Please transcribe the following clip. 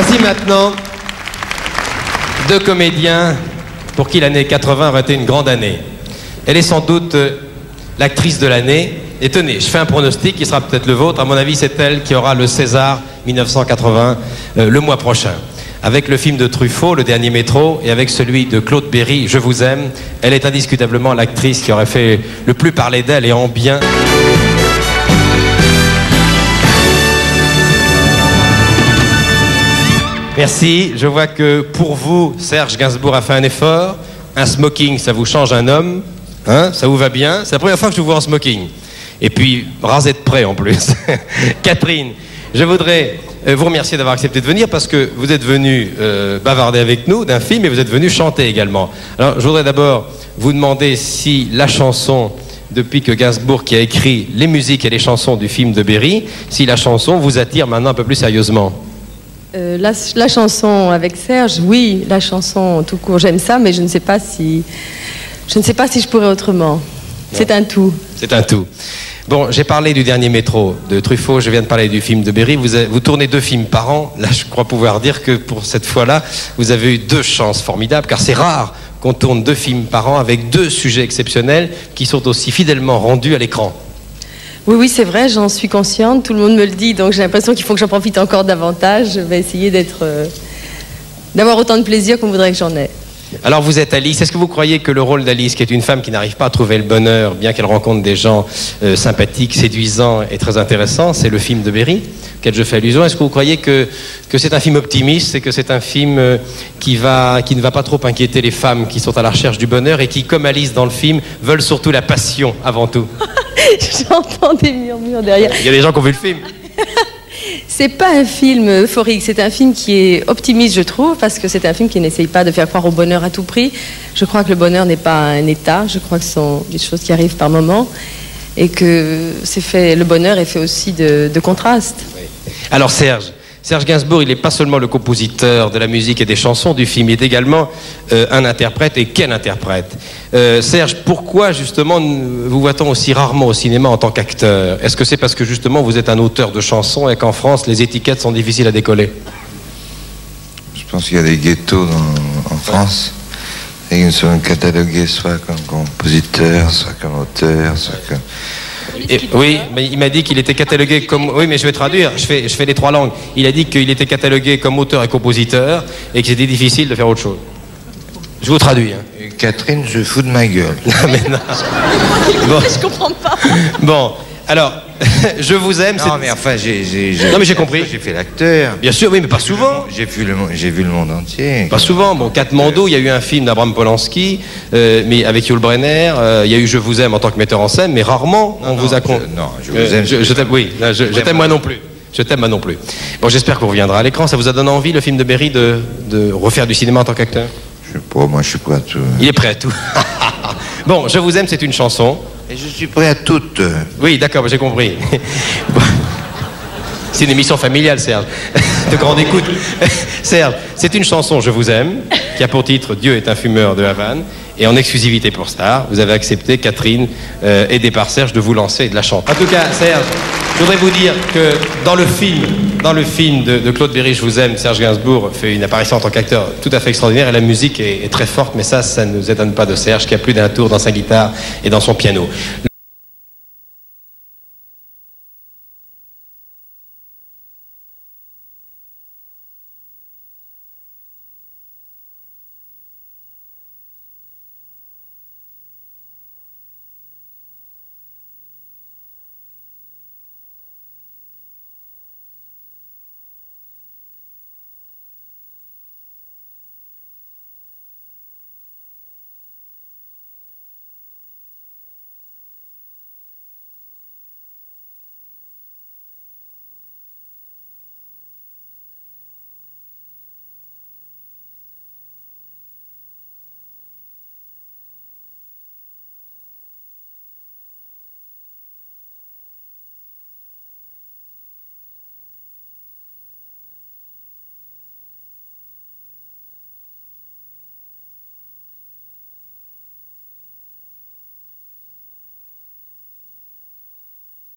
Voici maintenant deux comédiens pour qui l'année 80 aurait été une grande année. Elle est sans doute euh, l'actrice de l'année. Et tenez, je fais un pronostic qui sera peut-être le vôtre. À mon avis, c'est elle qui aura le César 1980 euh, le mois prochain. Avec le film de Truffaut, Le Dernier Métro, et avec celui de Claude Berry, Je vous aime, elle est indiscutablement l'actrice qui aurait fait le plus parler d'elle et en bien. Merci. Je vois que pour vous, Serge Gainsbourg a fait un effort. Un smoking, ça vous change un homme. Hein? Ça vous va bien? C'est la première fois que je vous vois en smoking. Et puis, rasé de près en plus. Catherine, je voudrais euh, vous remercier d'avoir accepté de venir parce que vous êtes venu euh, bavarder avec nous d'un film et vous êtes venu chanter également. Alors, je voudrais d'abord vous demander si la chanson, depuis que Gainsbourg qui a écrit les musiques et les chansons du film de Berry, si la chanson vous attire maintenant un peu plus sérieusement. Euh, la, la chanson avec Serge, oui, la chanson tout court, j'aime ça, mais je ne sais pas si je ne sais pas si je pourrais autrement. C'est un tout. C'est un tout. Bon, j'ai parlé du dernier métro de Truffaut, je viens de parler du film de Berry. Vous tournez deux films par an. Là, je crois pouvoir dire que pour cette fois-là, vous avez eu deux chances formidables, car c'est rare qu'on tourne deux films par an avec deux sujets exceptionnels qui sont aussi fidèlement rendus à l'écran. Oui, oui, c'est vrai, j'en suis consciente, tout le monde me le dit, donc j'ai l'impression qu'il faut que j'en profite encore davantage. Je vais essayer d'être, euh, d'avoir autant de plaisir qu'on voudrait que j'en ai. Alors vous êtes Alice, est-ce que vous croyez que le rôle d'Alice, qui est une femme qui n'arrive pas à trouver le bonheur, bien qu'elle rencontre des gens euh, sympathiques, séduisants et très intéressants, c'est le film de Berry, auquel je fais allusion, est-ce que vous croyez que, que c'est un film optimiste et que c'est un film euh, qui, va, qui ne va pas trop inquiéter les femmes qui sont à la recherche du bonheur et qui, comme Alice dans le film, veulent surtout la passion avant tout? J'entends des murmures derrière. Il y a des gens qui ont vu le film. C'est pas un film euphorique, c'est un film qui est optimiste, je trouve, parce que c'est un film qui n'essaye pas de faire croire au bonheur à tout prix. Je crois que le bonheur n'est pas un état, je crois que ce sont des choses qui arrivent par moments, et que c'est fait, le bonheur est fait aussi de, de contrastes. Alors Serge, Serge Gainsbourg, il n'est pas seulement le compositeur de la musique et des chansons du film, il est également euh, un interprète, et quel interprète? Euh, Serge, pourquoi justement vous voit-on aussi rarement au cinéma en tant qu'acteur? Est-ce que c'est parce que justement vous êtes un auteur de chansons et qu'en France les étiquettes sont difficiles à décoller? Je pense qu'il y a des ghettos en France. Et ils sont catalogués soit comme compositeur, soit comme auteur, soit comme... Et- oui, mais il m'a dit qu'il était catalogué comme. Oui, mais je vais traduire. Je fais, je fais les trois langues. Il a dit qu'il était catalogué comme auteur et compositeur et que c'était difficile de faire autre chose. Je vous traduis. hein. Catherine, je fous de ma gueule. Non, mais non. Bon. Je comprends pas. Bon, alors, je vous aime. Non, mais enfin, j'ai... Non, mais j'ai compris. J'ai fait l'acteur. Bien sûr, oui, mais pas souvent. J'ai vu, le, j'ai vu le monde entier. Pas souvent. Bon, Katmandou, il y a eu un film d'Abraham Polanski, euh, mais avec Yul Brenner. euh, il y a eu Je vous aime en tant que metteur en scène, mais rarement on non, vous a je- non, Je vous Euh, aime. Je, je t'aime, oui. là, Je, je t'aime moi non plus. Je t'aime moi non plus. Bon, j'espère qu'on reviendra à l'écran. Ça vous a donné envie, le film de Berry, de, de refaire du cinéma en tant qu'acteur? Je sais pas, moi je suis prêt à tout. Il est prêt à tout. bon, Je vous aime, c'est une chanson. Et je suis prêt à tout. euh. Oui, d'accord, j'ai compris. C'est une émission familiale, Serge. De grande écoute. Serge, c'est une chanson Je vous aime, qui a pour titre Dieu est un fumeur de Havane. Et en exclusivité pour Star, vous avez accepté, Catherine, euh, aidée par Serge, de vous lancer et de la chanter. En tout cas, Serge, je voudrais vous dire que dans le film, de, de Claude Berry, Je vous aime, Serge Gainsbourg fait une apparition en tant qu'acteur tout à fait extraordinaire et la musique est très forte, mais ça, ça ne nous étonne pas de Serge qui a plus d'un tour dans sa guitare et dans son piano.